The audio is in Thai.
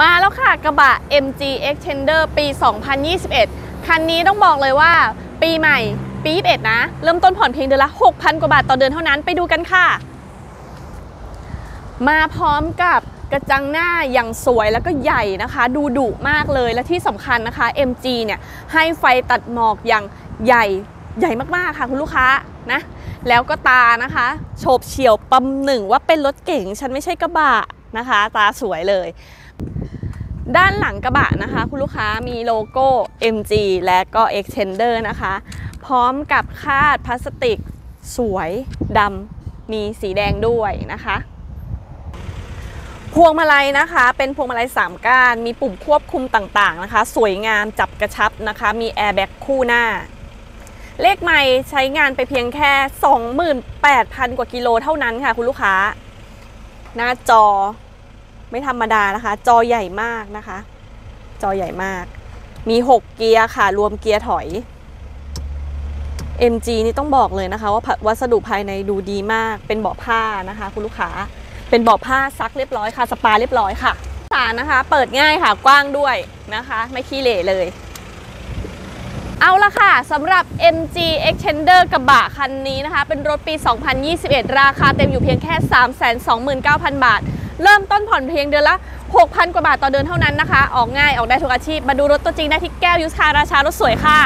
มาแล้วค่ะกระบะ MG Extender ปี 2021 คันนี้ต้องบอกเลยว่า ปีใหม่ปี 21 นะ เริ่มต้นผ่อนเพียงเดือนละ 6,000 กว่าบาทต่อเดือนเท่านั้นไปดูกันค่ะ มาพร้อมกับกระจังหน้าอย่างสวยแล้วก็ใหญ่นะคะ ดูดุมากเลยและที่สำคัญนะคะ MG เนี่ยให้ไฟตัดหมอกอย่างใหญ่ใหญ่มากๆค่ะคุณลูกค้านะแล้วก็ตานะคะโฉบเฉี่ยวปั๊มหนึ่งว่าเป็นรถเก๋งฉันไม่ใช่กระบะนะคะ ตาสวยเลย ด้านหลังกระบะนะคะ คุณลูกค้ามีโลโก้ MG และก็ Extender นะคะ พร้อมกับคาดพลาสติก สีดำมีสีแดงด้วยนะคะ พวงมาลัยนะคะ เป็นพวงมาลัย 3 ก้าน มีปุ่มควบคุมต่างๆนะคะ สวยงามจับกระชับนะคะ มีแอร์แบ็กคู่หน้า เลขไม่ใช้งานไปเพียงแค่ 28,000 กว่ากิโลเท่านั้นค่ะคุณลูกค้า หน้าจอ ไม่ธรรมดานะคะ จอใหญ่มากนะคะ จอใหญ่มาก มี 6 เกียร์ค่ะ รวมเกียร์ถอย MG นี่ต้องบอกเลยนะคะ ว่าวัสดุภายในดูดีมาก เป็นเบาะผ้านะคะ คุณลูกค้า เป็นเบาะผ้าซักเรียบร้อยค่ะ สปาเรียบร้อยค่ะสารนะคะ เปิดง่ายค่ะ กว้างด้วยนะคะ ไม่ขี้เหร่เลยเอาละค่ะสำหรับ MG Extender กระบะคันนี้นะคะ เป็นรถปี 2021 ราคาเต็มอยู่เพียงแค่ 329,000 บาท เริ่มต้นผ่อนเพียงเดือนละ 6,000 กว่าบาทต่อเดือนเท่านั้นนะคะ ออกง่ายออกได้ทุกอาชีพ มาดูรถตัวจริงได้ที่แก้วยุสคาราชารถสวยค่ะ